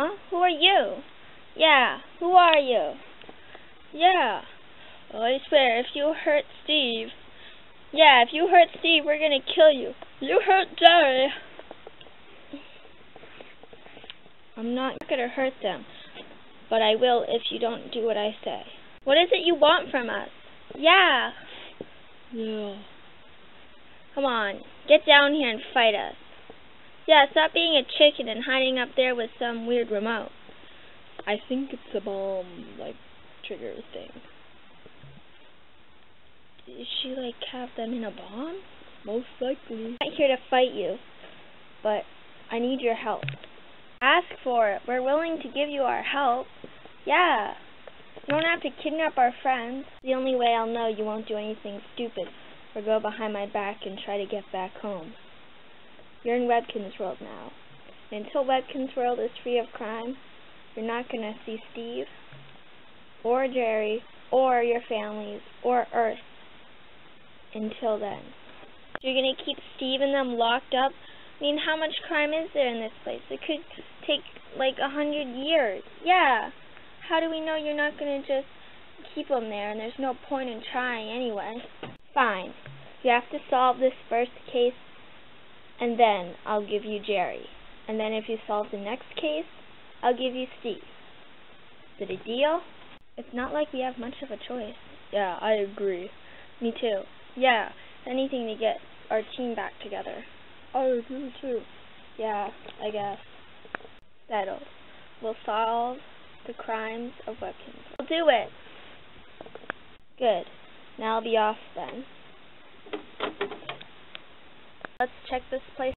Huh? Who are you? Yeah, who are you? Yeah. Well, I swear, if you hurt Steve... Yeah, if you hurt Steve, we're gonna kill you. You hurt Jerry. I'm not gonna hurt them, but I will if you don't do what I say. What is it you want from us? Yeah. Yeah. Come on, get down here and fight us. Yeah, stop being a chicken and hiding up there with some weird remote. I think it's a bomb, like, trigger thing. Did she, like, have them in a bomb? Most likely. I'm not here to fight you, but I need your help. Ask for it. We're willing to give you our help. Yeah. You don't have to kidnap our friends. The only way I'll know you won't do anything stupid or go behind my back and try to get back home. You're in Webkinz World now. And until Webkinz World is free of crime, you're not going to see Steve or Jerry or your families or Earth until then. You're going to keep Steve and them locked up? I mean, how much crime is there in this place? It could take like a hundred years. Yeah. How do we know you're not going to just keep them there and there's no point in trying anyway? Fine. You have to solve this first case and then I'll give you Jerry. And then if you solve the next case, I'll give you Steve. Is it a deal? It's not like we have much of a choice. Yeah, I agree. Me too. Yeah, anything to get our team back together. I agree too. Yeah, I guess. Settled. We'll solve the crimes of Webkinz. We'll do it! Good. Now I'll be off then. Let's check this place